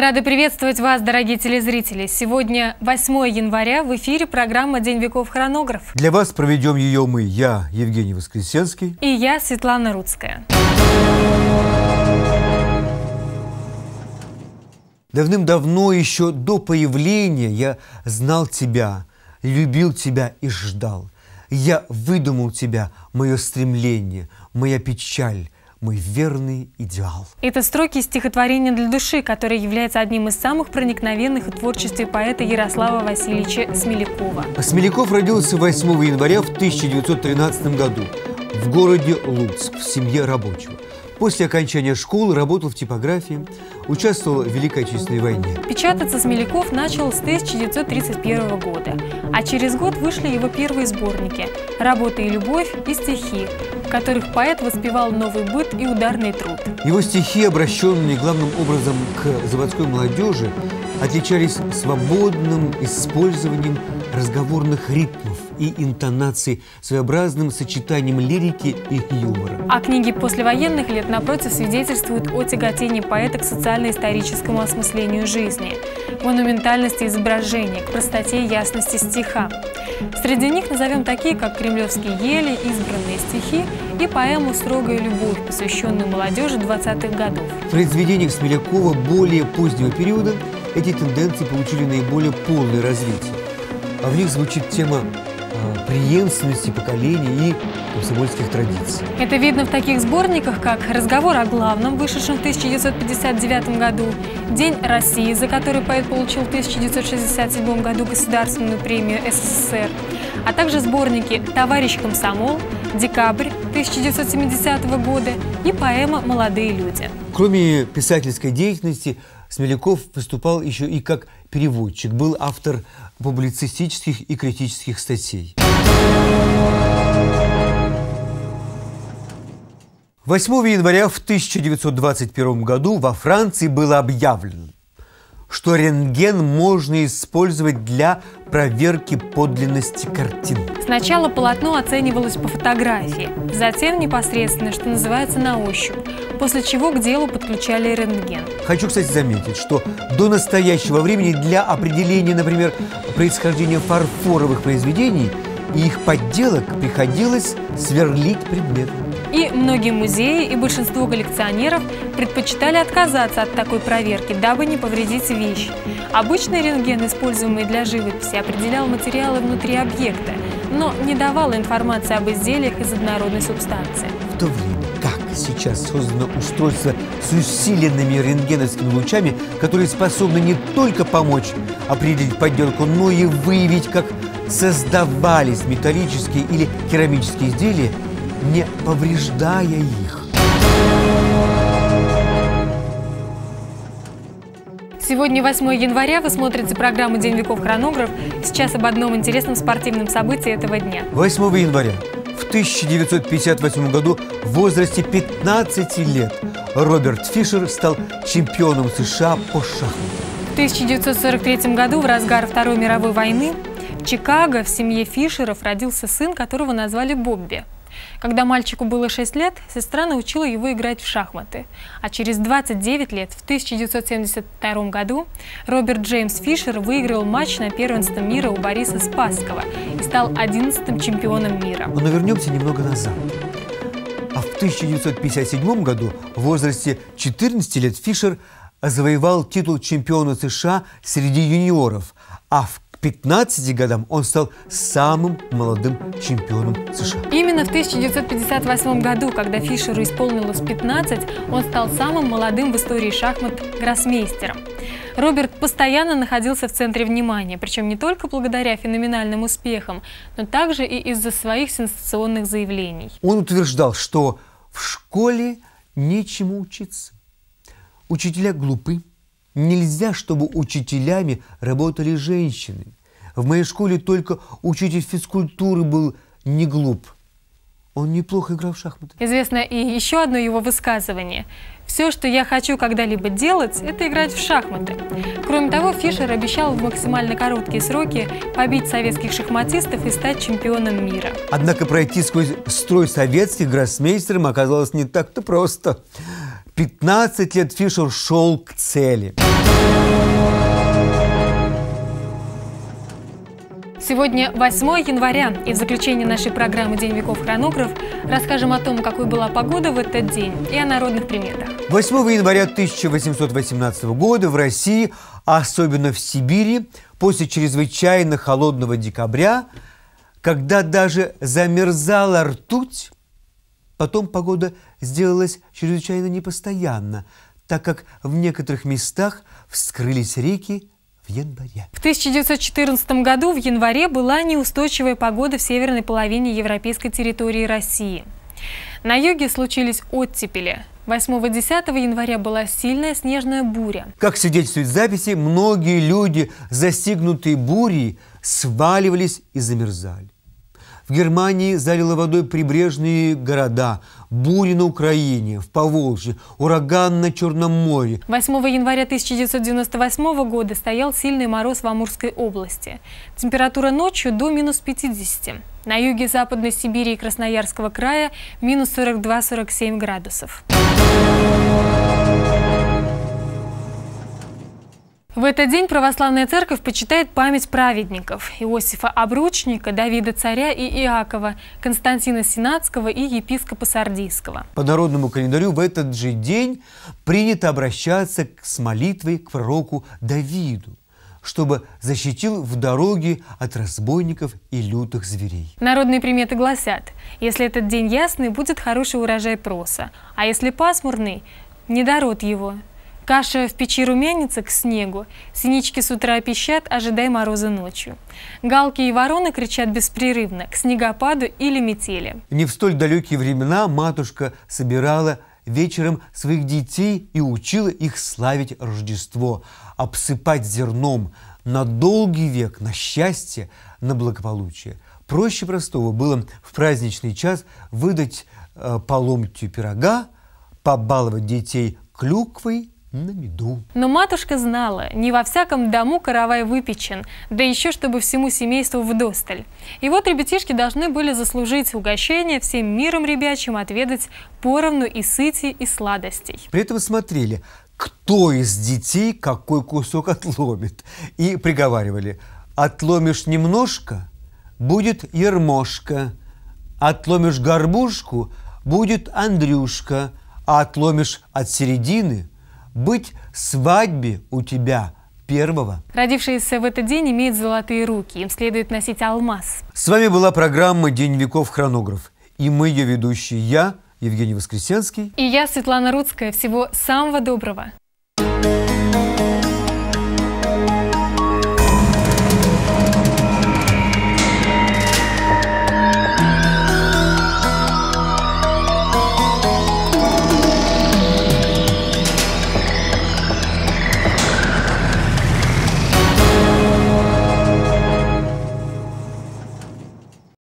рады приветствовать вас, дорогие телезрители. Сегодня 8 января в эфире программа «День веков хронограф». Для вас проведем ее мы, я, Евгений Воскресенский. И я, Светлана Рудская. Давным-давно, еще до появления, я знал тебя, любил тебя и ждал. Я выдумал тебя, мое стремление, моя печаль, мой верный идеал. Это строки стихотворения для души, которое является одним из самых проникновенных в творчестве поэта Ярослава Васильевича Смелякова. Смеляков родился 8 января в 1913 году в городе Луцк, в семье рабочего. После окончания школы работал в типографии, участвовал в Великой Отечественной войне. Печататься Смеляков начал с 1931 года, а через год вышли его первые сборники «Работа и любовь» и «Стихи», которых поэт воспевал новый быт и ударный труд. Его стихи, обращенные главным образом к заводской молодежи, отличались свободным использованием разговорных ритмов и интонаций, своеобразным сочетанием лирики и юмора. А книги послевоенных лет, напротив, свидетельствуют о тяготении поэта к социально-историческому осмыслению жизни, монументальности изображения, к простоте и ясности стиха. Среди них назовем такие, как «Кремлевские ели», «Избранные стихи» и поэму «Строгая любовь», посвященную молодежи 20-х годов. В произведениях Смелякова более позднего периода эти тенденции получили наиболее полное развитие. А в них звучит тема э, преемственности поколений и комсомольских традиций. Это видно в таких сборниках, как «Разговор о главном», вышедшем в 1959 году, «День России», за который поэт получил в 1967 году Государственную премию СССР, а также сборники «Товарищ комсомол», «Декабрь» 1970 года и поэма «Молодые люди». Кроме писательской деятельности, Смеляков выступал еще и как переводчик, был автор публицистических и критических статей. 8 января в 1921 году во Франции было объявлено, что рентген можно использовать для проверки подлинности картин. Сначала полотно оценивалось по фотографии, затем непосредственно, что называется, на ощупь, после чего к делу подключали рентген. Хочу, кстати, заметить, что до настоящего времени для определения, например, происхождения фарфоровых произведений и их подделок приходилось сверлить предмет. И многие музеи и большинство коллекционеров предпочитали отказаться от такой проверки, дабы не повредить вещь. Обычный рентген, используемый для живописи, определял материалы внутри объекта, но не давал информации об изделиях из однородной субстанции. В то время как сейчас создано устройство с усиленными рентгеновскими лучами, которые способны не только помочь определить подделку, но и выявить, как создавались металлические или керамические изделия, не повреждая их. Сегодня 8 января, вы смотрите программу «День веков хронограф». Сейчас об одном интересном спортивном событии этого дня. 8 января в 1958 году в возрасте 15 лет Роберт Фишер стал чемпионом США по шахматам. В 1943 году, в разгар Второй мировой войны, в Чикаго в семье Фишеров родился сын, которого назвали Бобби. Когда мальчику было 6 лет, сестра научила его играть в шахматы. А через 29 лет, в 1972 году, Роберт Джеймс Фишер выиграл матч на первенство мира у Бориса Спасского и стал 11-м чемпионом мира. Но вернемся немного назад. А в 1957 году, в возрасте 14 лет, Фишер завоевал титул чемпиона США среди юниоров, а в 15 годам он стал самым молодым чемпионом США. Именно в 1958 году, когда Фишеру исполнилось 15, он стал самым молодым в истории шахмат гроссмейстером. Роберт постоянно находился в центре внимания, причем не только благодаря феноменальным успехам, но также и из-за своих сенсационных заявлений. Он утверждал, что в школе нечему учиться. Учителя глупы, Нельзя, чтобы учителями работали женщины. В моей школе только учитель физкультуры был не глуп. Он неплохо играл в шахматы. Известно и еще одно его высказывание. «Все, что я хочу когда-либо делать, это играть в шахматы». Кроме того, Фишер обещал в максимально короткие сроки побить советских шахматистов и стать чемпионом мира. Однако пройти сквозь строй советских гроссмейстером оказалось не так-то просто. 15 лет Фишер шел к цели. Сегодня 8 января, и в заключение нашей программы «День веков хронограф» расскажем о том, какой была погода в этот день и о народных приметах. 8 января 1818 года в России, особенно в Сибири, после чрезвычайно холодного декабря, когда даже замерзала ртуть, потом погода сделалась чрезвычайно непостоянна, так как в некоторых местах вскрылись реки в январе. В 1914 году в январе была неустойчивая погода в северной половине европейской территории России. На юге случились оттепели. 8-10 января была сильная снежная буря. Как свидетельствует записи, многие люди, застигнутые бурей, сваливались и замерзали. В Германии залило водой прибрежные города, бури на Украине, в Поволжье, ураган на Черном море. 8 января 1998 года стоял сильный мороз в Амурской области. Температура ночью до минус 50. На юге Западной Сибири и Красноярского края минус 42-47 градусов. В этот день православная церковь почитает память праведников Иосифа Обручника, Давида Царя и Иакова, Константина Сенатского и епископа Сардийского. По народному календарю в этот же день принято обращаться с молитвой к пророку Давиду чтобы защитил в дороге от разбойников и лютых зверей. Народные приметы гласят, если этот день ясный, будет хороший урожай проса, а если пасмурный, недород его, Каша в печи румянится к снегу, синички с утра пищат, ожидай мороза ночью. Галки и вороны кричат беспрерывно к снегопаду или метели. Не в столь далекие времена матушка собирала вечером своих детей и учила их славить Рождество, обсыпать зерном на долгий век, на счастье, на благополучие. Проще простого было в праздничный час выдать э, поломтью пирога, побаловать детей клюквой на меду. Но матушка знала, не во всяком дому каравай выпечен, да еще чтобы всему семейству вдосталь. И вот ребятишки должны были заслужить угощение, всем миром ребячим отведать поровну и сыти, и сладостей. При этом смотрели, кто из детей какой кусок отломит. И приговаривали, отломишь немножко, будет ермошка, отломишь горбушку, будет Андрюшка, а отломишь от середины – быть свадьбе у тебя первого. Родившиеся в этот день имеют золотые руки, им следует носить алмаз. С вами была программа «День веков. Хронограф». И мы ее ведущие, я, Евгений Воскресенский. И я, Светлана Рудская. Всего самого доброго.